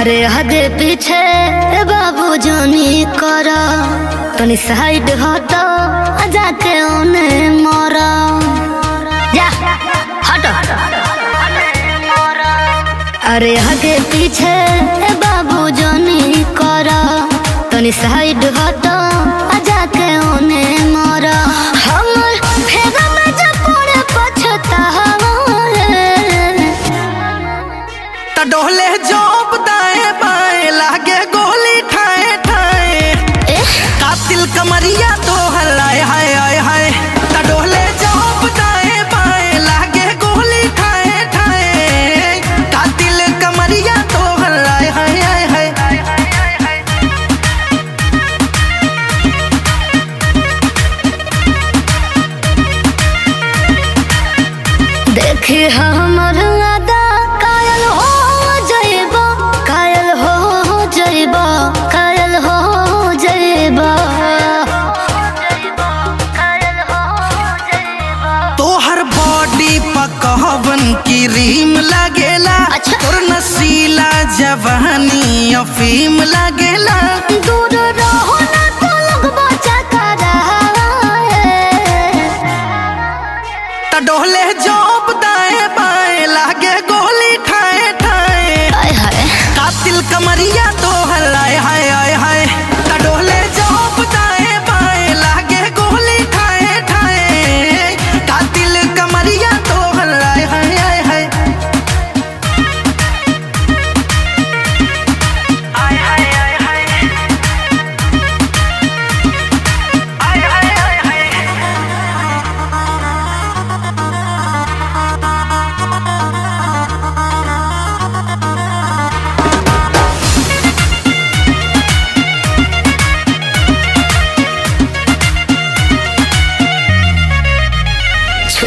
अरे आगे पीछे बाबू जानी करा। तनी साइड हटो जाके ओने मरा। जा, हटो। अरे आगे पीछे बाबू जानी करा। तनी साइड हटो जाके ओने मरा। जब पड़े पछतावा त डोले जोप देखी हमर अदा कायल हो जइबा कायल हो जइबा कायल हो जइबा तोहर बॉडी पकवन की रीम लगेला अच्छा। तोर नसीला जवानी अफीम लगेला। दूर रहो ना तो लगबा चकरा त डोले जोप कातिल कमरिया तो हल्लाए हाय हाय हाय।